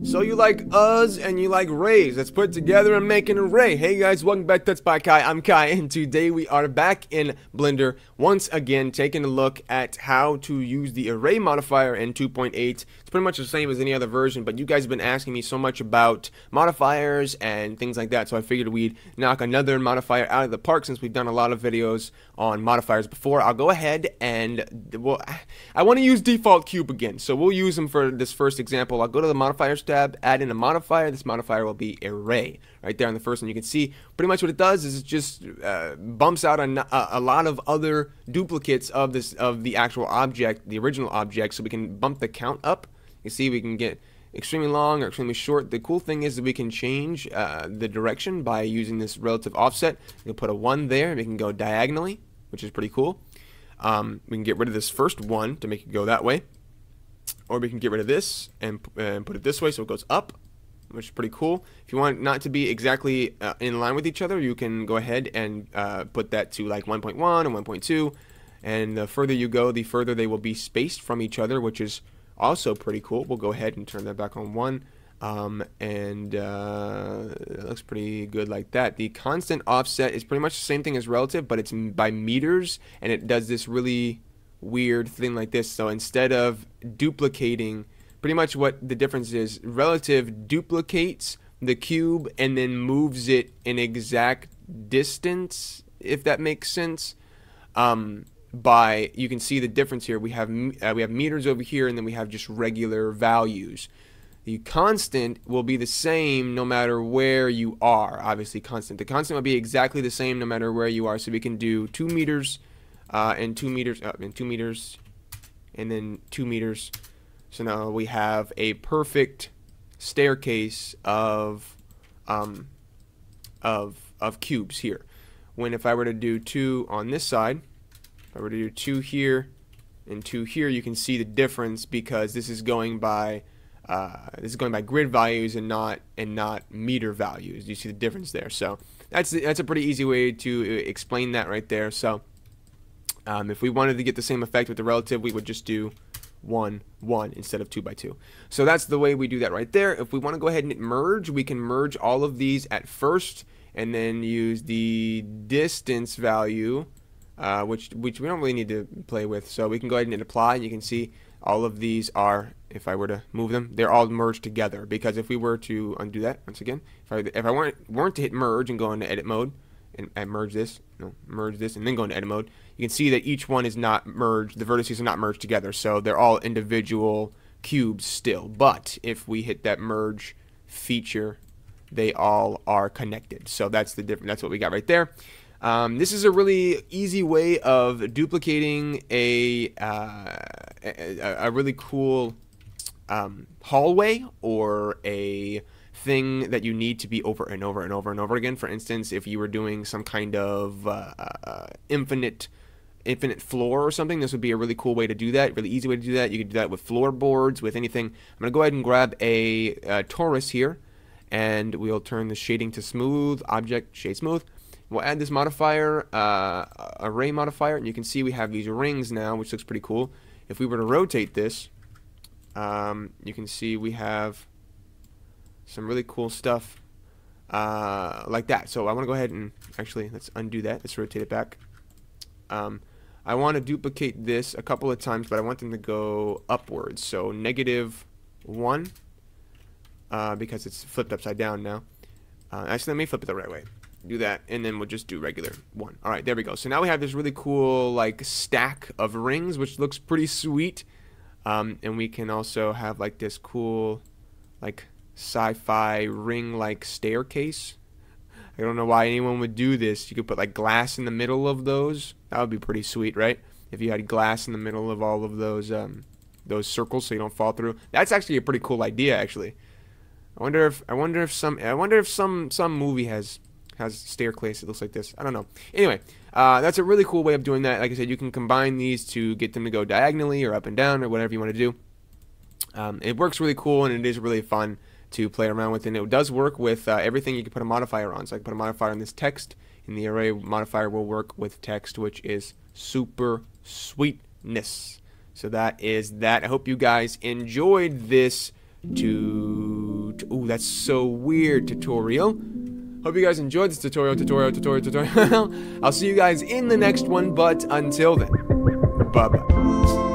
So you like us and you like rays. Let's put together and make an array. Hey guys, welcome back to Tuts by Kai. I'm Kai and today we are back in Blender once again taking a look at how to use the array modifier in 2.8. It's pretty much the same as any other version, but you guys have been asking me so much about modifiers and things like that, so I figured we'd knock another modifier out of the park since we've done a lot of videos on modifiers before. I'll go ahead and well I want to use default cube again. So we'll use them for this first example. I'll go to the modifiers tab, add in a modifier. This modifier will be array right there on the first one. You can see pretty much what it does is it just uh, bumps out a, a, lot of other duplicates of this of the actual object, the original object, so we can bump the count up. You see we can get extremely long or extremely short. The cool thing is that we can change uh, the direction by using this relative offset. You'll put a 1 there, and we can go diagonally, which is pretty cool. Um, we can get rid of this first 1 to make it go that way. Or we can get rid of this and, and put it this way so it goes up, which is pretty cool. If you want not to be exactly uh, in line with each other, you can go ahead and uh, put that to like 1.1 and 1.2. And the further you go, the further they will be spaced from each other, which is also pretty cool. We'll go ahead and turn that back on 1. Um, and uh, it looks pretty good like that. The constant offset is pretty much the same thing as relative, but it's by meters, and it does this really weird thing like this. So instead of duplicating, pretty much what the difference is, relative duplicates the cube and then moves it an exact distance, if that makes sense. Um, by you can see the difference here. We have uh, we have meters over here, and then we have just regular values. The constant will be the same no matter where you are. Obviously, constant. The constant will be exactly the same no matter where you are. So we can do two meters uh, and two meters, uh, and two meters, and then two meters. So now we have a perfect staircase of um, of of cubes here. When if I were to do two on this side, if I were to do two here and two here, you can see the difference because this is going by uh, this is going by grid values and not and not meter values. You see the difference there. So that's that's a pretty easy way to uh, explain that right there. So um, if we wanted to get the same effect with the relative, we would just do 1, 1 instead of 2 by 2. So that's the way we do that right there. If we want to go ahead and merge, we can merge all of these at first and then use the distance value, uh, which, which we don't really need to play with. So we can go ahead and hit apply, and you can see all of these are, if I were to move them, they're all merged together. Because if we were to undo that, once again, if I, if I weren't, weren't to hit merge and go into edit mode, and, and merge this, no, merge this, and then go into edit mode, you can see that each one is not merged, the vertices are not merged together, so they're all individual cubes still. But if we hit that merge feature, they all are connected. So that's the difference. That's what we got right there. Um, this is a really easy way of duplicating a uh, a, a, really cool um, hallway or a thing that you need to be over and over and over and over again. For instance, if you were doing some kind of uh, uh, infinite infinite floor or something, this would be a really cool way to do that. Really easy way to do that. You could do that with floorboards, with anything. I'm gonna go ahead and grab a, a torus here, and we'll turn the shading to smooth. Object shade smooth. We'll add this modifier, uh, array modifier, and you can see we have these rings now, which looks pretty cool. If we were to rotate this, um, you can see we have some really cool stuff uh, like that. So I want to go ahead and actually let's undo that. Let's rotate it back. Um, I want to duplicate this a couple of times, but I want them to go upwards. So negative 1 uh, because it's flipped upside down now. Uh, actually, let me flip it the right way. Do that, and then we'll just do regular 1. Alright, there we go. So now we have this really cool like stack of rings, which looks pretty sweet. Um, and we can also have like this cool like sci-fi ring-like staircase. I don't know why anyone would do this. You could put like glass in the middle of those. That would be pretty sweet, right? If you had glass in the middle of all of those um, those circles so you don't fall through. That's actually a pretty cool idea, actually. I wonder if I wonder if some I wonder if some some movie has has staircase that looks like this. I don't know. Anyway, uh, that's a really cool way of doing that. Like I said, you can combine these to get them to go diagonally or up and down or whatever you want to do. Um, it works really cool and it is really fun to play around with. And it does work with uh, everything you can put a modifier on. So I can put a modifier on this text, and the array modifier will work with text, which is super sweetness. So that is that. I hope you guys enjoyed this to Ooh, that's so weird tutorial. Hope you guys enjoyed this tutorial, tutorial, tutorial, tutorial. I'll see you guys in the next one, but until then, bye-bye.